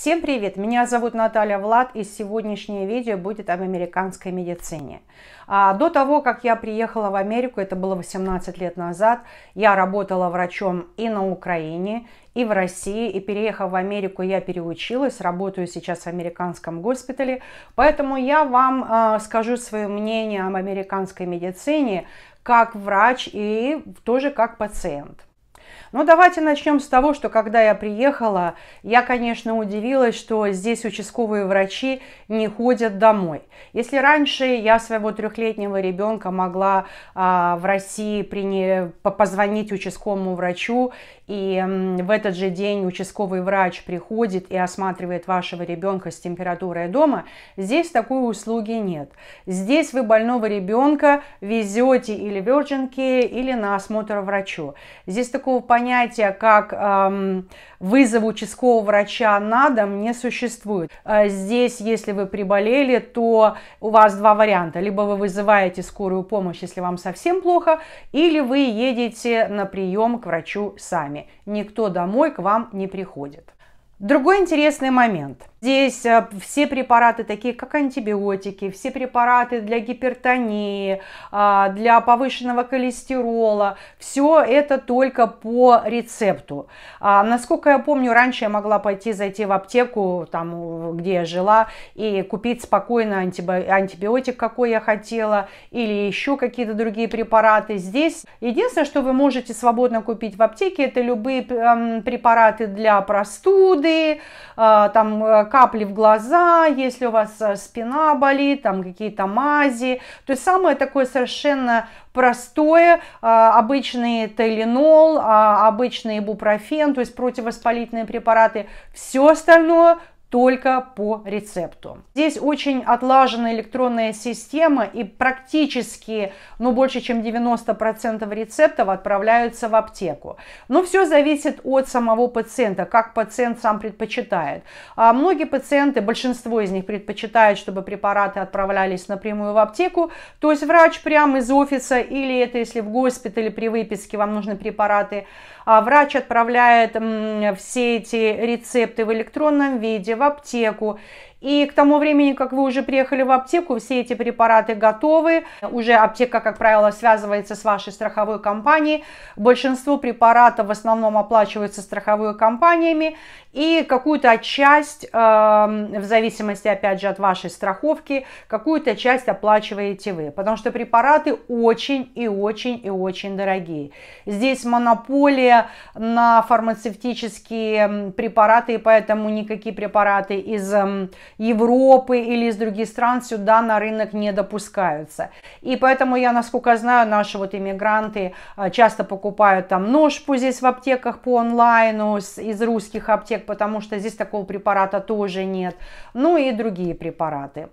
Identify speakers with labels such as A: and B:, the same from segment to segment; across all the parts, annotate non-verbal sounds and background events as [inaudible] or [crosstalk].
A: Всем привет! Меня зовут Наталья Влад и сегодняшнее видео будет об американской медицине. А, до того, как я приехала в Америку, это было 18 лет назад, я работала врачом и на Украине, и в России, и переехав в Америку, я переучилась, работаю сейчас в американском госпитале, поэтому я вам э, скажу свое мнение об американской медицине как врач и тоже как пациент. Ну, давайте начнем с того, что когда я приехала, я, конечно, удивилась, что здесь участковые врачи не ходят домой. Если раньше я своего трехлетнего ребенка могла а, в России при, позвонить участковому врачу, и в этот же день участковый врач приходит и осматривает вашего ребенка с температурой дома, здесь такой услуги нет. Здесь вы больного ребенка везете или в Virgin Care, или на осмотр врачу. Здесь такого понятия, как эм, вызов участкового врача на дом не существует. Э, здесь, если вы приболели, то у вас два варианта. Либо вы вызываете скорую помощь, если вам совсем плохо, или вы едете на прием к врачу сами. Никто домой к вам не приходит. Другой интересный момент – Здесь э, все препараты, такие как антибиотики, все препараты для гипертонии, а, для повышенного холестерола, все это только по рецепту. А, насколько я помню, раньше я могла пойти, зайти в аптеку, там, где я жила, и купить спокойно антибиотик, какой я хотела, или еще какие-то другие препараты. Здесь единственное, что вы можете свободно купить в аптеке, это любые препараты для простуды, а, там капли в глаза, если у вас э, спина болит, там какие-то мази. То есть самое такое совершенно простое, а, обычный тайленол, обычный ибупрофен, то есть противовоспалительные препараты. Все остальное только по рецепту. Здесь очень отлажена электронная система и практически, ну, больше чем 90% рецептов отправляются в аптеку. Но все зависит от самого пациента, как пациент сам предпочитает. А многие пациенты, большинство из них предпочитают, чтобы препараты отправлялись напрямую в аптеку, то есть врач прямо из офиса или это если в госпитале при выписке вам нужны препараты, врач отправляет все эти рецепты в электронном виде в аптеку и к тому времени, как вы уже приехали в аптеку, все эти препараты готовы. Уже аптека, как правило, связывается с вашей страховой компанией. Большинство препаратов в основном оплачиваются страховыми компаниями. И какую-то часть, э, в зависимости, опять же, от вашей страховки, какую-то часть оплачиваете вы. Потому что препараты очень и очень и очень дорогие. Здесь монополия на фармацевтические препараты, и поэтому никакие препараты из Европы или из других стран сюда на рынок не допускаются. И поэтому я, насколько знаю, наши вот иммигранты а, часто покупают там ножпу здесь в аптеках по онлайну из русских аптек, потому что здесь такого препарата тоже нет. Ну и другие препараты.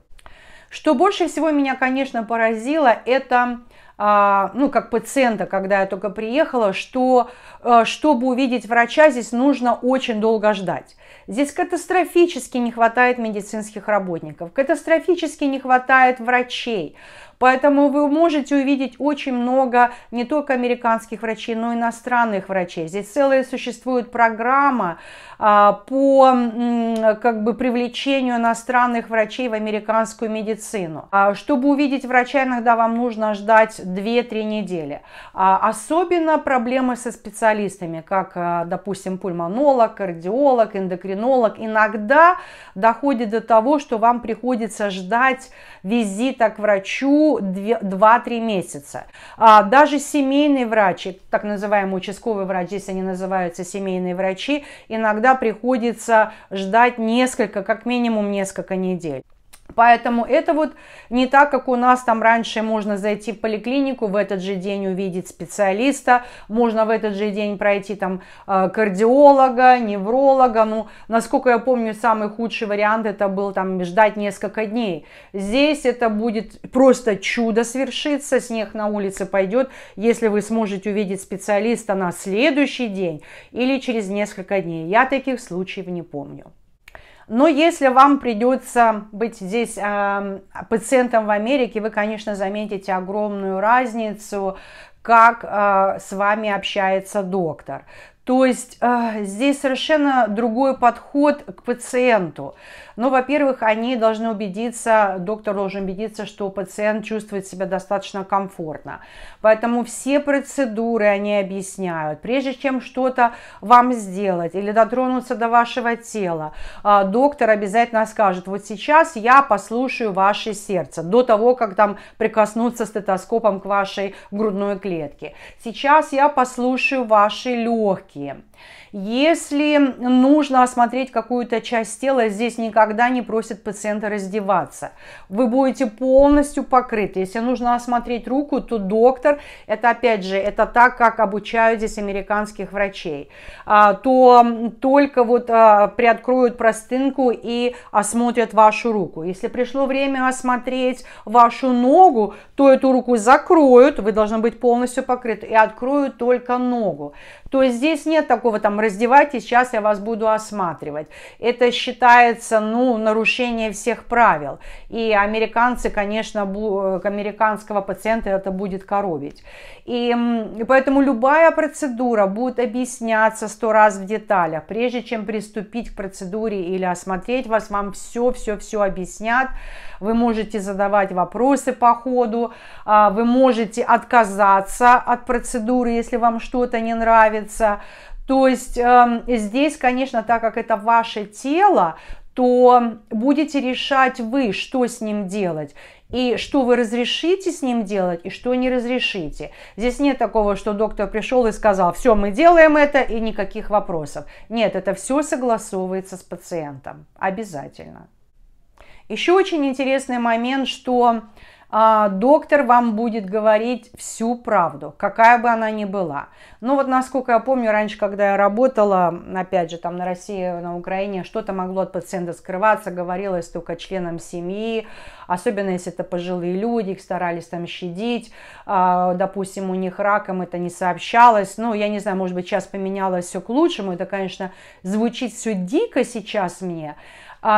A: Что больше всего меня, конечно, поразило, это а, ну, как пациента, когда я только приехала, что а, чтобы увидеть врача, здесь нужно очень долго ждать. Здесь катастрофически не хватает медицинских работников, катастрофически не хватает врачей. Поэтому вы можете увидеть очень много не только американских врачей, но и иностранных врачей. Здесь целая существует программа а, по как бы привлечению иностранных врачей в американскую медицину. А, чтобы увидеть врача, иногда вам нужно ждать 2-3 недели. А, особенно проблемы со специалистами, как, допустим, пульмонолог, кардиолог, эндокринолог. Иногда доходит до того, что вам приходится ждать визита к врачу 2-3 месяца. А даже семейные врачи, так называемый участковый врач, здесь они называются семейные врачи, иногда приходится ждать несколько, как минимум несколько недель. Поэтому это вот не так, как у нас там раньше можно зайти в поликлинику, в этот же день увидеть специалиста, можно в этот же день пройти там э, кардиолога, невролога. Ну, насколько я помню, самый худший вариант это был там ждать несколько дней. Здесь это будет просто чудо свершиться, снег на улице пойдет, если вы сможете увидеть специалиста на следующий день или через несколько дней. Я таких случаев не помню. Но если вам придется быть здесь э, пациентом в Америке, вы, конечно, заметите огромную разницу, как э, с вами общается доктор, То есть э, здесь совершенно другой подход к пациенту. Ну, во-первых, они должны убедиться, доктор должен убедиться, что пациент чувствует себя достаточно комфортно. Поэтому все процедуры они объясняют. Прежде чем что-то вам сделать или дотронуться до вашего тела, э, доктор обязательно скажет, вот сейчас я послушаю ваше сердце до того, как там прикоснуться стетоскопом к вашей грудной клетке. Сейчас я послушаю ваши легкие легкие. Если нужно осмотреть какую-то часть тела, здесь никогда не просят пациента раздеваться. Вы будете полностью покрыты. Если нужно осмотреть руку, то доктор, это опять же, это так, как обучают здесь американских врачей, а, то только вот а, приоткроют простынку и осмотрят вашу руку. Если пришло время осмотреть вашу ногу, то эту руку закроют, вы должны быть полностью покрыты, и откроют только ногу. То есть здесь нет такого там раздевайтесь, сейчас я вас буду осматривать. Это считается, ну, нарушение всех правил. И американцы, конечно, американского пациента это будет коробить. И поэтому любая процедура будет объясняться сто раз в деталях. Прежде чем приступить к процедуре или осмотреть вас, вам все-все-все объяснят. Вы можете задавать вопросы по ходу, а, вы можете отказаться от процедуры, если вам что-то не нравится. То есть э, здесь, конечно, так как это ваше тело, то будете решать вы, что с ним делать. И что вы разрешите с ним делать, и что не разрешите. Здесь нет такого, что доктор пришел и сказал, все, мы делаем это, и никаких вопросов. Нет, это все согласовывается с пациентом. Обязательно. Еще очень интересный момент, что а, доктор вам будет говорить всю правду, какая бы она ни была. Ну вот насколько я помню, раньше, когда я работала, опять же, там на России, на Украине, что-то могло от пациента скрываться, говорилось только членам семьи, особенно если это пожилые люди, их старались там щадить, а, допустим, у них раком это не сообщалось, ну, я не знаю, может быть, сейчас поменялось все к лучшему, это, конечно, звучит все дико сейчас мне,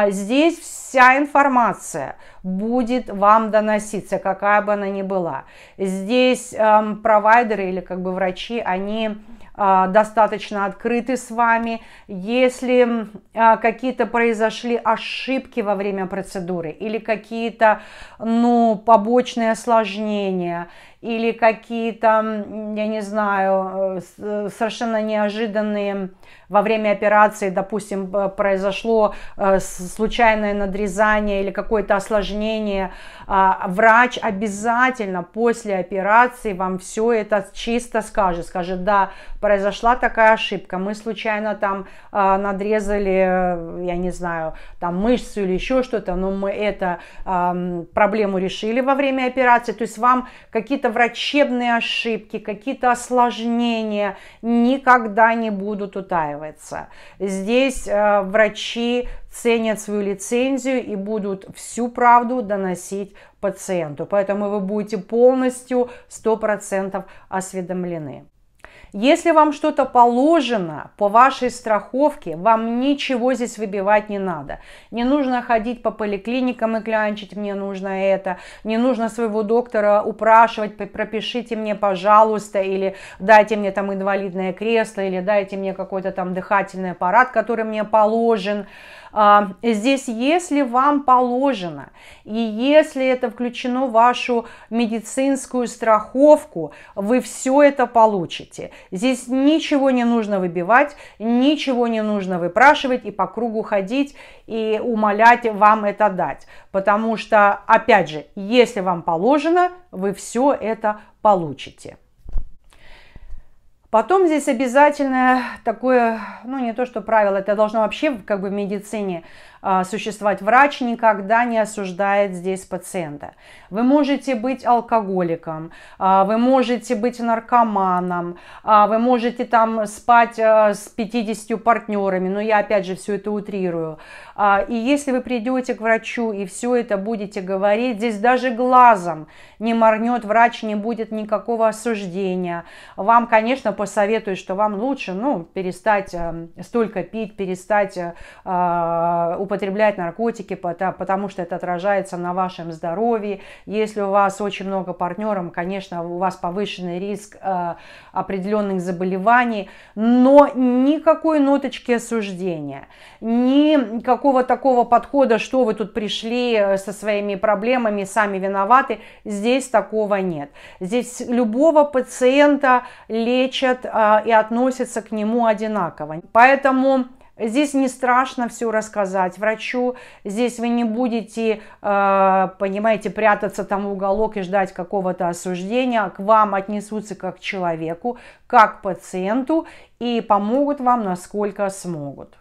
A: здесь вся информация будет вам доноситься, какая бы она ни была. Здесь эм, провайдеры или как бы врачи, они э, достаточно открыты с вами. Если э, какие-то произошли ошибки во время процедуры или какие-то ну, побочные осложнения, или какие-то, я не знаю, э, совершенно неожиданные во время операции, допустим, произошло э, случайное надрезание или какое-то осложнение, а, врач обязательно после операции вам все это чисто скажет. Скажет, да, произошла такая ошибка, мы случайно там а, надрезали, я не знаю, там мышцу или еще что-то, но мы эту проблему решили во время операции. То есть вам какие-то врачебные ошибки, какие-то осложнения никогда не будут утаивать устраивается. Здесь э, врачи ценят свою лицензию и будут всю правду доносить пациенту. Поэтому вы будете полностью 100% осведомлены. Если вам что-то положено по вашей страховке, вам ничего здесь выбивать не надо. Не нужно ходить по поликлиникам и клянчить, мне нужно это. Не нужно своего доктора упрашивать, пропишите мне, пожалуйста, или дайте мне там инвалидное кресло, или дайте мне какой-то там дыхательный аппарат, который мне положен. А, здесь, если вам положено, и если это включено в вашу медицинскую страховку, вы все это получите. Здесь ничего не нужно выбивать, ничего не нужно выпрашивать и по кругу ходить и умолять вам это дать. Потому что, опять же, если вам положено, вы все это получите. Потом здесь обязательное такое, ну не то что правило, это должно вообще как бы в медицине существовать. Врач никогда не осуждает здесь пациента. Вы можете быть алкоголиком, а, вы можете быть наркоманом, а, вы можете там спать с 50 партнерами, но я опять же все это утрирую. И если вы придете к врачу и все это будете говорить, здесь даже глазом не морнет врач, не будет никакого осуждения. Вам, конечно, посоветуют, что вам лучше ну, перестать столько пить, перестать употреблять употреблять наркотики, потому что это отражается на вашем здоровье. Если у вас очень много партнеров, конечно, у вас повышенный риск э, определенных заболеваний, но никакой ноточки осуждения, ни какого такого подхода, что вы тут пришли э, со своими проблемами, сами виноваты, здесь такого нет. Здесь любого пациента лечат э, и относятся к нему одинаково. Поэтому Здесь не страшно все рассказать врачу, здесь вы не будете, э, понимаете, прятаться там в уголок и ждать какого-то осуждения, к вам отнесутся как к человеку, как к пациенту и помогут вам насколько смогут.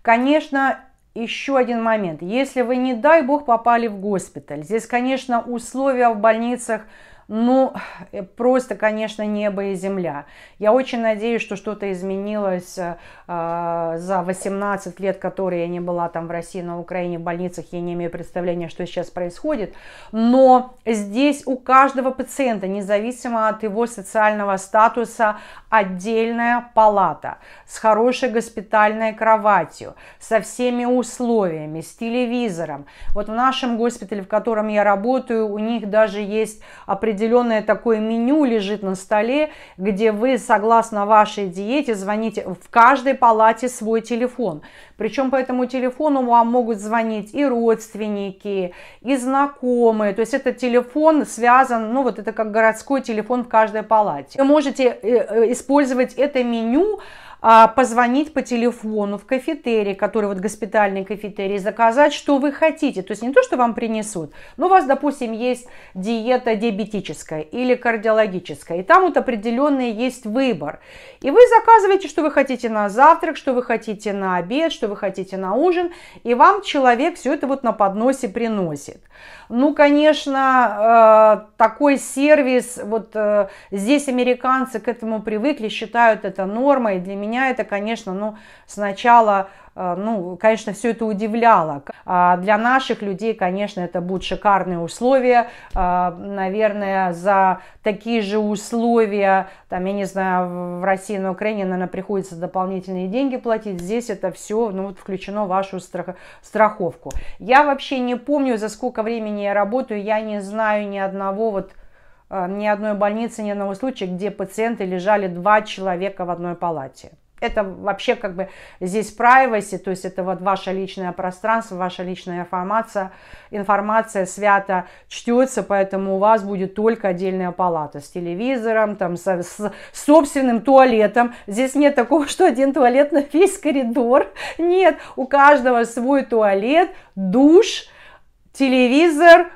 A: Конечно, еще один момент. Если вы, не дай бог, попали в госпиталь, здесь, конечно, условия в больницах ну, э, просто, конечно, небо и земля. Я очень надеюсь, что что-то изменилось э, за 18 лет, которые я не была там в России, на Украине, в больницах. Я не имею представления, что сейчас происходит. Но здесь у каждого пациента, независимо от его социального статуса, отдельная палата с хорошей госпитальной кроватью, со всеми условиями, с телевизором. Вот в нашем госпитале, в котором я работаю, у них даже есть определенные определенное такое меню лежит на столе, где вы, согласно вашей диете, звоните в каждой палате свой телефон. Причем по этому телефону вам могут звонить и родственники, и знакомые. То есть этот телефон связан, ну вот это как городской телефон в каждой палате. Вы можете э, э, использовать это меню позвонить по телефону в кафетерий, который вот госпитальный кафетерий, заказать, что вы хотите. То есть не то, что вам принесут, но у вас, допустим, есть диета диабетическая или кардиологическая, и там вот определенный есть выбор. И вы заказываете, что вы хотите на завтрак, что вы хотите на обед, что вы хотите на ужин, и вам человек все это вот на подносе приносит. Ну, конечно, э, такой сервис, вот э, здесь американцы к этому привыкли, считают это нормой. Для меня это, конечно, ну, сначала э, ну, конечно, все это удивляло. А для наших людей, конечно, это будут шикарные условия. Наверное, за такие же условия, там, я не знаю, в России, на Украине, наверное, приходится дополнительные деньги платить. Здесь это все, ну, вот включено в вашу страховку. Я вообще не помню, за сколько времени времени я работаю, я не знаю ни одного вот э, ни одной больницы, ни одного случая, где пациенты лежали два человека в одной палате. Это вообще как бы здесь privacy, то есть это вот ваше личное пространство, ваша личная информация, информация свято чтется, поэтому у вас будет только отдельная палата с телевизором, там, с, с собственным туалетом. Здесь нет такого, [laughs] что один туалет на весь коридор. Нет, у каждого свой туалет, душ, телевизор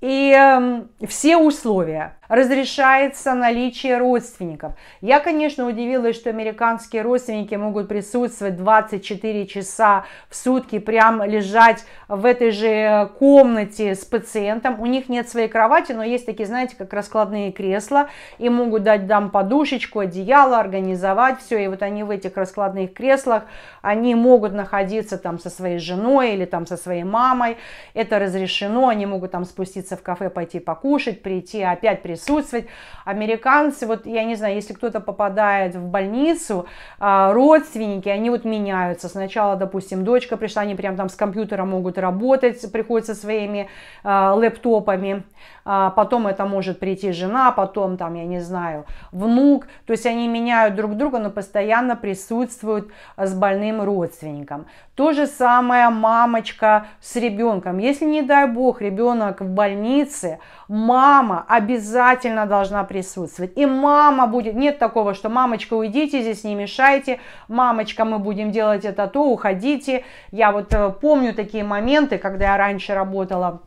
A: и э, все условия разрешается наличие родственников. Я, конечно, удивилась, что американские родственники могут присутствовать 24 часа в сутки, прям лежать в этой же комнате с пациентом. У них нет своей кровати, но есть такие, знаете, как раскладные кресла, и могут дать дам подушечку, одеяло, организовать все, и вот они в этих раскладных креслах, они могут находиться там со своей женой или там со своей мамой, это разрешено, они могут там спуститься в кафе, пойти покушать, прийти, опять присутствовать присутствовать. Американцы, вот я не знаю, если кто-то попадает в больницу, а, родственники, они вот меняются. Сначала, допустим, дочка пришла, они прям там с компьютером могут работать, приходят со своими а, лэптопами. А, потом это может прийти жена, потом там, я не знаю, внук. То есть они меняют друг друга, но постоянно присутствуют с больным родственником. То же самое мамочка с ребенком. Если, не дай бог, ребенок в больнице, мама обязательно должна присутствовать. И мама будет, нет такого, что мамочка, уйдите здесь, не мешайте, мамочка, мы будем делать это то, уходите. Я вот э, помню такие моменты, когда я раньше работала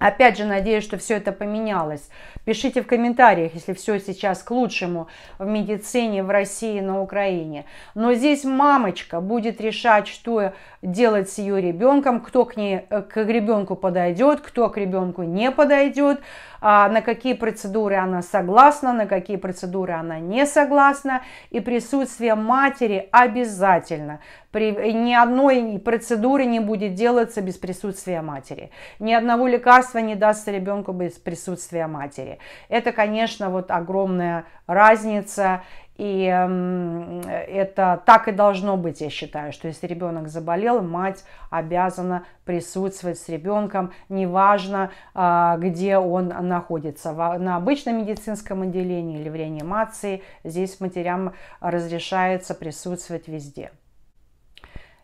A: Опять же, надеюсь, что все это поменялось. Пишите в комментариях, если все сейчас к лучшему в медицине в России, на Украине. Но здесь мамочка будет решать, что делать с ее ребенком, кто к, ней, э, к ребенку подойдет, кто к ребенку не подойдет, на какие процедуры она согласна, на какие процедуры она не согласна. И присутствие матери обязательно При, ни одной процедуры не будет делаться без присутствия матери. Ни одного лекарства не дастся ребенку без присутствия матери. Это, конечно, вот огромная разница. И это так и должно быть, я считаю, что если ребенок заболел, мать обязана присутствовать с ребенком, неважно, а, где он находится, на обычном медицинском отделении или в реанимации, здесь матерям разрешается присутствовать везде.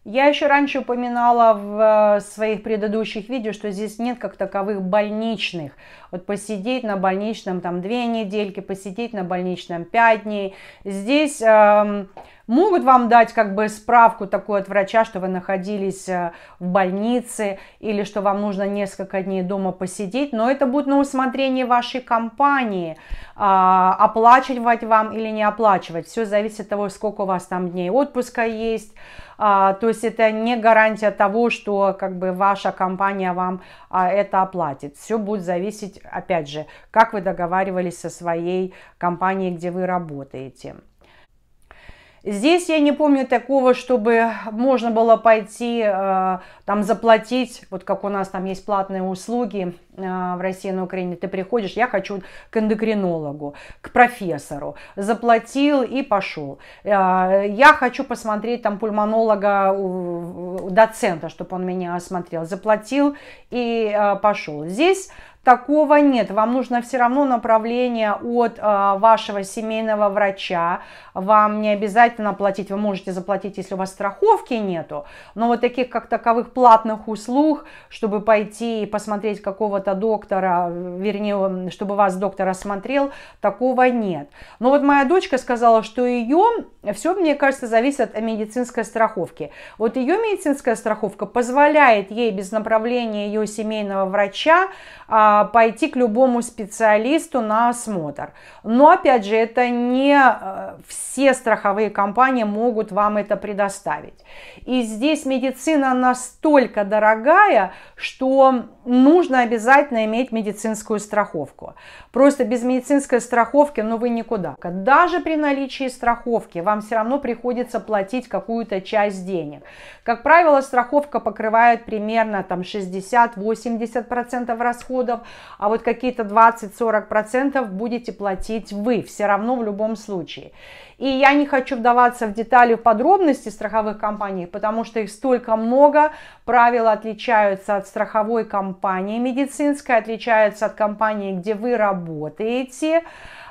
A: Я еще раньше упоминала в э, своих предыдущих видео, что здесь нет как таковых больничных. Вот посидеть на больничном там две недельки, посидеть на больничном пять дней. Здесь э, могут вам дать как бы справку такую от врача, что вы находились э, в больнице или что вам нужно несколько дней дома посидеть, но это будет на усмотрение вашей компании, э, оплачивать вам или не оплачивать. Все зависит от того, сколько у вас там дней отпуска есть. А, то есть это не гарантия того, что как бы ваша компания вам а, это оплатит. Все будет зависеть, опять же, как вы договаривались со своей компанией, где вы работаете. Здесь я не помню такого, чтобы можно было пойти, э, там заплатить, вот как у нас там есть платные услуги в России, на Украине, ты приходишь, я хочу к эндокринологу, к профессору, заплатил и пошел. Э, я хочу посмотреть там пульмонолога, доцента, чтобы он меня осмотрел, заплатил и пошел. Здесь Такого нет. Вам нужно все равно направление от э, вашего семейного врача. Вам не обязательно платить. Вы можете заплатить, если у вас страховки нету. Но вот таких как таковых платных услуг, чтобы пойти и посмотреть какого-то доктора, вернее, чтобы вас доктор осмотрел, такого нет. Но вот моя дочка сказала, что ее, все, мне кажется, зависит от медицинской страховки. Вот ее медицинская страховка позволяет ей без направления ее семейного врача а, пойти к любому специалисту на осмотр. Но опять же, это не э, все страховые компании могут вам это предоставить. И здесь медицина настолько дорогая, что нужно обязательно иметь медицинскую страховку. Просто без медицинской страховки, ну вы никуда. Даже при наличии страховки вам все равно приходится платить какую-то часть денег. Как правило, страховка покрывает примерно там 60-80% расходов, а вот какие-то 20-40% будете платить вы, все равно в любом случае. И я не хочу вдаваться в детали, в подробности страховых компаний, потому что их столько много. Правила отличаются от страховой компании медицинской, отличаются от компании, где вы работаете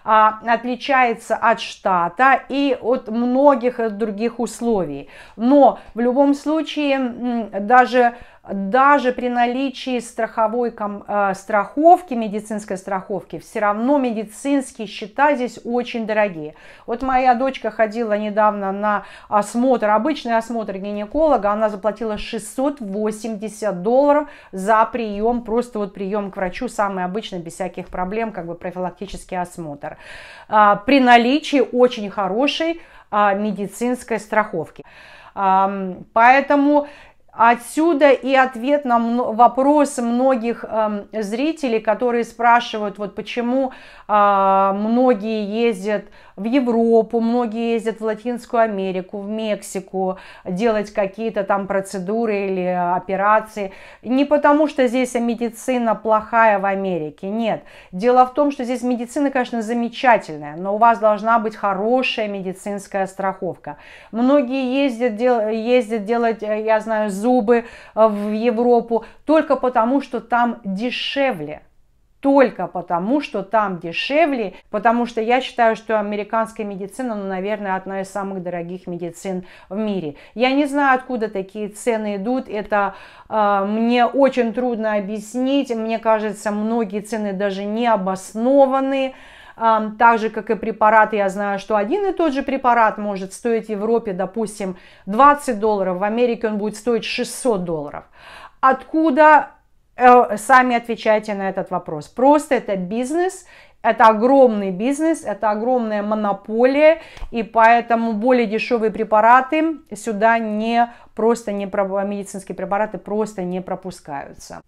A: а, отличается от штата и от многих других условий. Но в любом случае даже даже при наличии страховой э, страховки, медицинской страховки, все равно медицинские счета здесь очень дорогие. Вот моя дочка ходила недавно на осмотр, обычный осмотр гинеколога, она заплатила 680 долларов за прием, просто вот прием к врачу, самый обычный, без всяких проблем, как бы профилактический осмотр. А, при наличии очень хорошей а, медицинской страховки. Поэтому Отсюда и ответ на вопросы многих э, зрителей, которые спрашивают, вот почему э, многие ездят в Европу, многие ездят в Латинскую Америку, в Мексику делать какие-то там процедуры или операции. Не потому, что здесь медицина плохая в Америке, нет. Дело в том, что здесь медицина, конечно, замечательная, но у вас должна быть хорошая медицинская страховка. Многие ездят, дел, ездят делать, э, я знаю, зубы э, в Европу только потому, что там дешевле только потому, что там дешевле, потому что я считаю, что американская медицина, ну, наверное, одна из самых дорогих медицин в мире. Я не знаю, откуда такие цены идут, это э, мне очень трудно объяснить, мне кажется, многие цены даже не обоснованы, э, так же, как и препараты, я знаю, что один и тот же препарат может стоить в Европе, допустим, 20 долларов, в Америке он будет стоить 600 долларов. Откуда сами отвечайте на этот вопрос. Просто это бизнес, это огромный бизнес, это огромная монополия, и поэтому более дешевые препараты сюда не просто не медицинские препараты просто не пропускаются.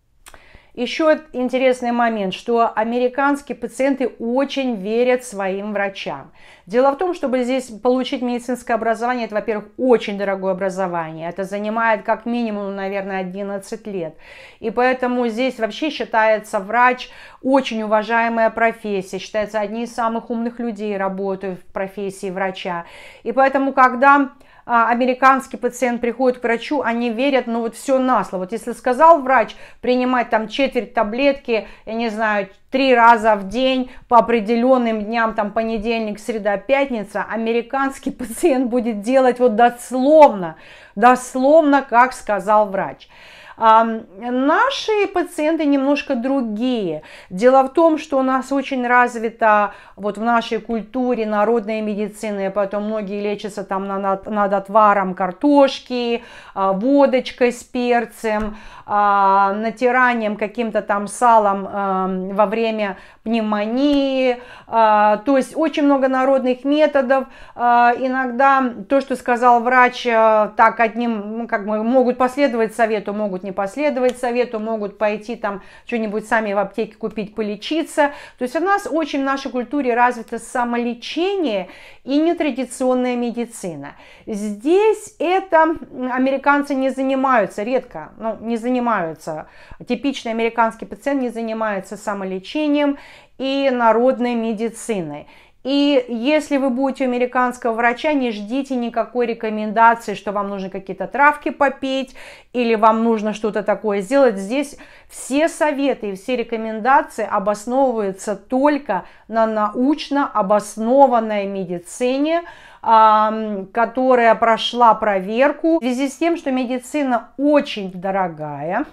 A: Еще интересный момент, что американские пациенты очень верят своим врачам. Дело в том, чтобы здесь получить медицинское образование, это, во-первых, очень дорогое образование. Это занимает как минимум, наверное, 11 лет. И поэтому здесь вообще считается врач очень уважаемая профессия. Считается одни из самых умных людей работают в профессии врача. И поэтому, когда американский пациент приходит к врачу, они верят, ну вот все на слово. Вот если сказал врач принимать там четверть таблетки, я не знаю, три раза в день по определенным дням, там понедельник, среда, пятница, американский [laughs] пациент будет делать вот дословно, дословно, как сказал врач. Наши пациенты немножко другие. Дело в том, что у нас очень развита вот в нашей культуре народная медицина, и потом многие лечатся там над, над отваром картошки, а, водочкой с перцем, а, натиранием каким-то там салом во время пневмонии. А, то есть очень много народных методов. Иногда то, что сказал врач, так одним, ну, как бы могут последовать совету, могут не последовать совету, могут пойти там что-нибудь сами в аптеке купить, полечиться. То есть у нас очень в нашей культуре развито самолечение и нетрадиционная медицина. Здесь это американцы не занимаются, редко, ну, не занимаются. Типичный американский пациент не занимается самолечением и народной медициной. И если вы будете у американского врача, не ждите никакой рекомендации, что вам нужно какие-то травки попить или вам нужно что-то такое сделать. Здесь все советы и все рекомендации обосновываются только на научно обоснованной медицине, которая прошла проверку в связи с тем, что медицина очень дорогая,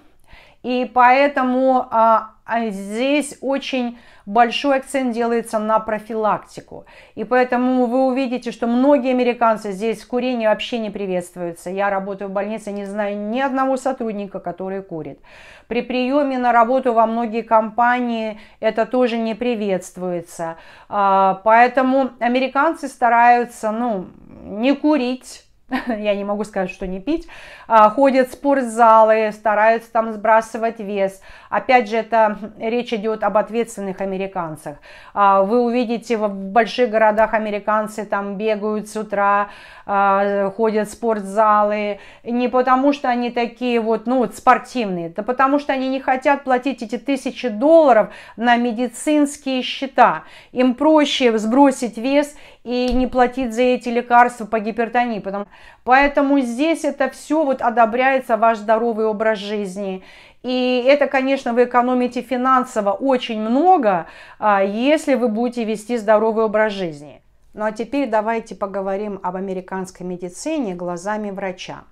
A: и поэтому а, а здесь очень большой акцент делается на профилактику. И поэтому вы увидите, что многие американцы здесь курение вообще не приветствуется. Я работаю в больнице, не знаю ни одного сотрудника, который курит. При приеме на работу во многие компании это тоже не приветствуется. А, поэтому американцы стараются ну, не курить, [laughs] я не могу сказать, что не пить, а, ходят в спортзалы, стараются там сбрасывать вес. Опять же, это [laughs] речь идет об ответственных американцах. А, вы увидите в больших городах американцы там бегают с утра, а, ходят в спортзалы, не потому что они такие вот, ну, вот спортивные, да потому что они не хотят платить эти тысячи долларов на медицинские счета. Им проще сбросить вес и не платить за эти лекарства по гипертонии. Потому... Поэтому здесь это все вот одобряется, ваш здоровый образ жизни. И это, конечно, вы экономите финансово очень много, а, если вы будете вести здоровый образ жизни. Ну а теперь давайте поговорим об американской медицине глазами врача.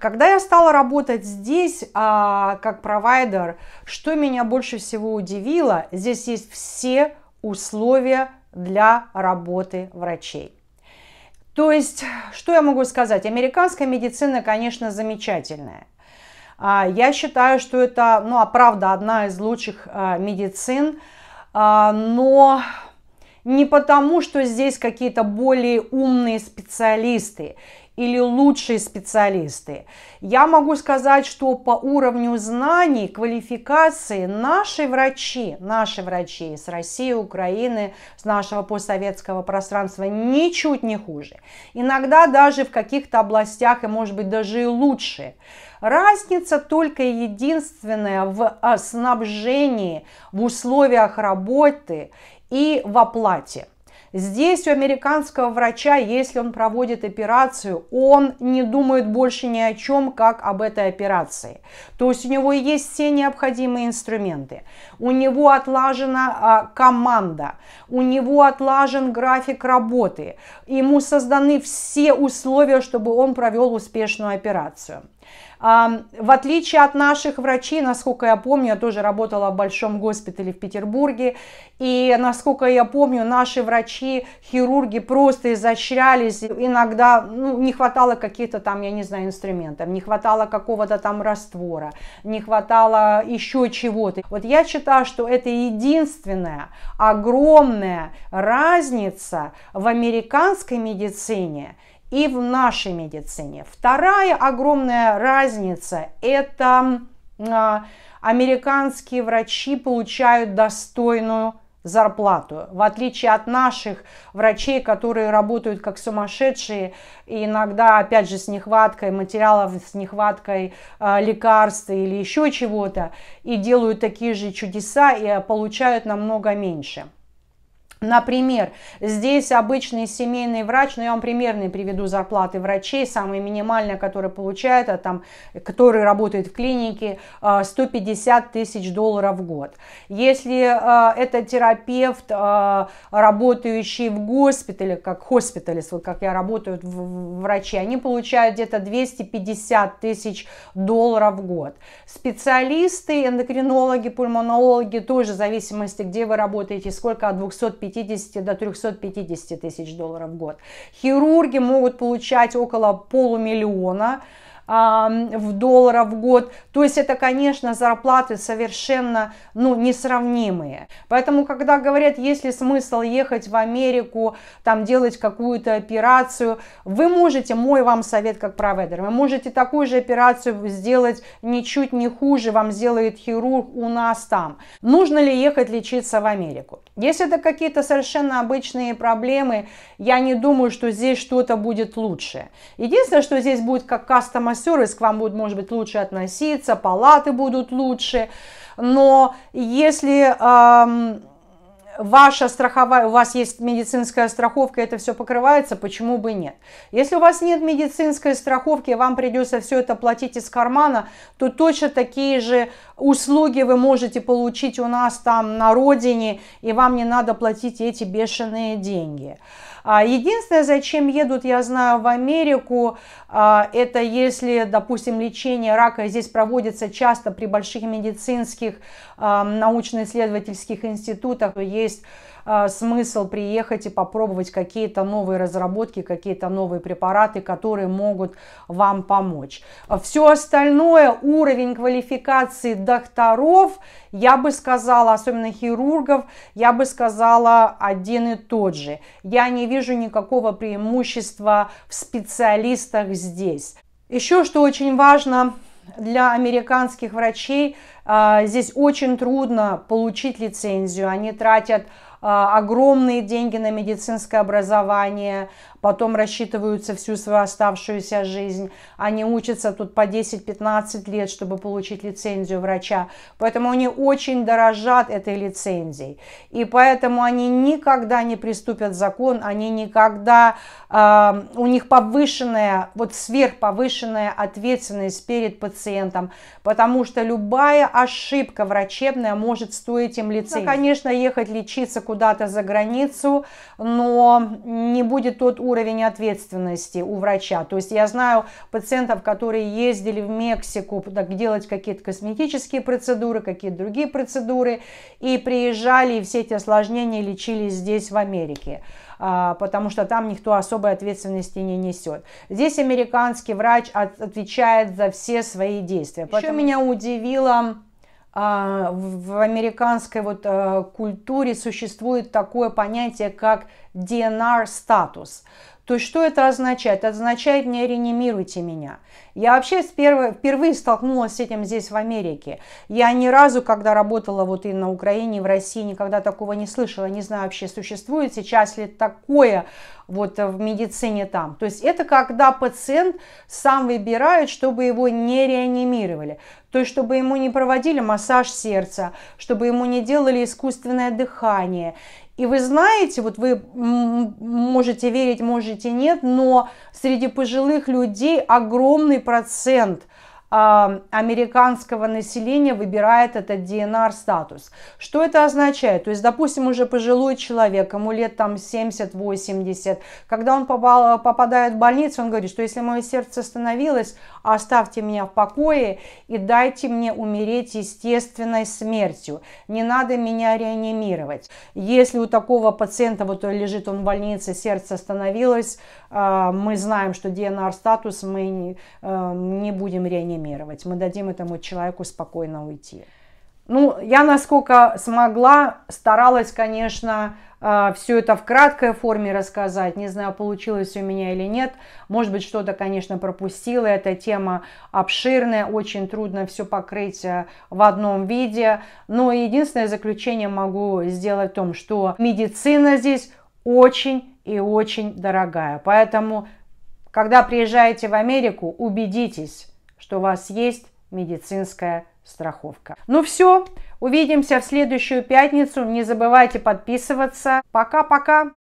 A: Когда я стала работать здесь а, как провайдер, что меня больше всего удивило, здесь есть все условия для работы врачей. То есть, что я могу сказать? Американская медицина, конечно, замечательная. А, я считаю, что это, ну, а правда, одна из лучших а, медицин, а, но не потому, что здесь какие-то более умные специалисты или лучшие специалисты. Я могу сказать, что по уровню знаний, квалификации наши врачи, наши врачи с России, Украины, с нашего постсоветского пространства ничуть не хуже. Иногда даже в каких-то областях и может быть даже и лучше. Разница только единственная в снабжении, в условиях работы и в оплате. Здесь у американского врача, если он проводит операцию, он не думает больше ни о чем, как об этой операции. То есть у него есть все необходимые инструменты, у него отлажена а, команда, у него отлажен график работы, ему созданы все условия, чтобы он провел успешную операцию. В отличие от наших врачей, насколько я помню, я тоже работала в большом госпитале в Петербурге, и насколько я помню, наши врачи, хирурги просто изощрялись, иногда ну, не хватало каких-то там, я не знаю, инструментов, не хватало какого-то там раствора, не хватало еще чего-то. Вот я считаю, что это единственная огромная разница в американской медицине – и в нашей медицине. Вторая огромная разница – это а, американские врачи получают достойную зарплату. В отличие от наших врачей, которые работают как сумасшедшие, и иногда, опять же, с нехваткой материалов, с нехваткой э, лекарств или еще чего-то, и делают такие же чудеса и получают намного меньше. Например, здесь обычный семейный врач, ну я вам примерные приведу зарплаты врачей, самые минимальные, которые получают, а там, который работает в клинике, 150 а, тысяч долларов в год. Если а, это терапевт, а, работающий в госпитале, как хоспиталист, вот как я работаю врачи, они получают где-то 250 тысяч долларов в год. Специалисты, эндокринологи, пульмонологи, тоже в зависимости, где вы работаете, сколько от 250 250 до 350 тысяч долларов в год. Хирурги могут получать около полумиллиона в долларов в год. То есть это, конечно, зарплаты совершенно ну, несравнимые. Поэтому, когда говорят, есть ли смысл ехать в Америку, там делать какую-то операцию, вы можете, мой вам совет как провайдер, вы можете такую же операцию сделать ничуть не хуже, вам сделает хирург у нас там. Нужно ли ехать лечиться в Америку? Если это какие-то совершенно обычные проблемы, я не думаю, что здесь что-то будет лучше. Единственное, что здесь будет как customer сервис, к вам будут, может быть, лучше относиться, палаты будут лучше. Но если эм, ваша страховая, у вас есть медицинская страховка, это все покрывается, почему бы нет? Если у вас нет медицинской страховки, вам придется все это платить из кармана, то точно такие же услуги вы можете получить у нас там на родине, и вам не надо платить эти бешеные деньги. А, единственное, зачем едут, я знаю, в Америку, а, это если, допустим, лечение рака здесь проводится часто при больших медицинских а, научно-исследовательских институтах, есть смысл приехать и попробовать какие-то новые разработки, какие-то новые препараты, которые могут вам помочь. Все остальное, уровень квалификации докторов, я бы сказала, особенно хирургов, я бы сказала один и тот же. Я не вижу никакого преимущества в специалистах здесь. Еще что очень важно для американских врачей, а, здесь очень трудно получить лицензию. Они тратят а, огромные деньги на медицинское образование, потом рассчитываются всю свою оставшуюся жизнь. Они учатся тут по 10-15 лет, чтобы получить лицензию врача. Поэтому они очень дорожат этой лицензией. И поэтому они никогда не приступят закон, они никогда, э, у них повышенная, вот сверхповышенная ответственность перед пациентом, потому что любая ошибка врачебная может стоить им лицензии. Конечно, ехать лечиться куда-то за границу, но не будет тот уровень ответственности у врача. То есть я знаю пациентов, которые ездили в Мексику так, делать какие-то косметические процедуры, какие-то другие процедуры, и приезжали, и все эти осложнения лечились здесь, в Америке а, потому что там никто особой ответственности не несет. Здесь американский врач отвечает за все свои действия. Еще меня удивило в американской вот э, культуре существует такое понятие, как DNR-статус. То есть что это означает? Это означает не реанимируйте меня. Я вообще впервые, столкнулась с этим здесь в Америке. Я ни разу, когда работала вот и на Украине, и в России, никогда такого не слышала. Не знаю вообще, существует сейчас ли такое вот в медицине там. То есть это когда пациент сам выбирает, чтобы его не реанимировали. То есть чтобы ему не проводили массаж сердца, чтобы ему не делали искусственное дыхание и вы знаете, вот вы можете верить, можете нет, но среди пожилых людей огромный процент – американского населения выбирает этот DNR-статус. Что это означает? То есть, допустим, уже пожилой человек, ему лет там 70-80, когда он попал, попадает в больницу, он говорит, что если мое сердце остановилось, оставьте меня в покое и дайте мне умереть естественной смертью. Не надо меня реанимировать. Если у такого пациента, вот лежит он в больнице, сердце остановилось, а, мы знаем, что DNR-статус мы не, а, не будем реанимировать реанимировать. Мы дадим этому человеку спокойно уйти. Ну, я насколько смогла, старалась, конечно, э, все это в краткой форме рассказать. Не знаю, получилось у меня или нет. Может быть, что-то, конечно, пропустила. Эта тема обширная, очень трудно все покрыть э, в одном виде. Но единственное заключение могу сделать в том, что медицина здесь очень и очень дорогая. Поэтому, когда приезжаете в Америку, убедитесь, что у вас есть медицинская страховка. Ну все, увидимся в следующую пятницу. Не забывайте подписываться. Пока-пока.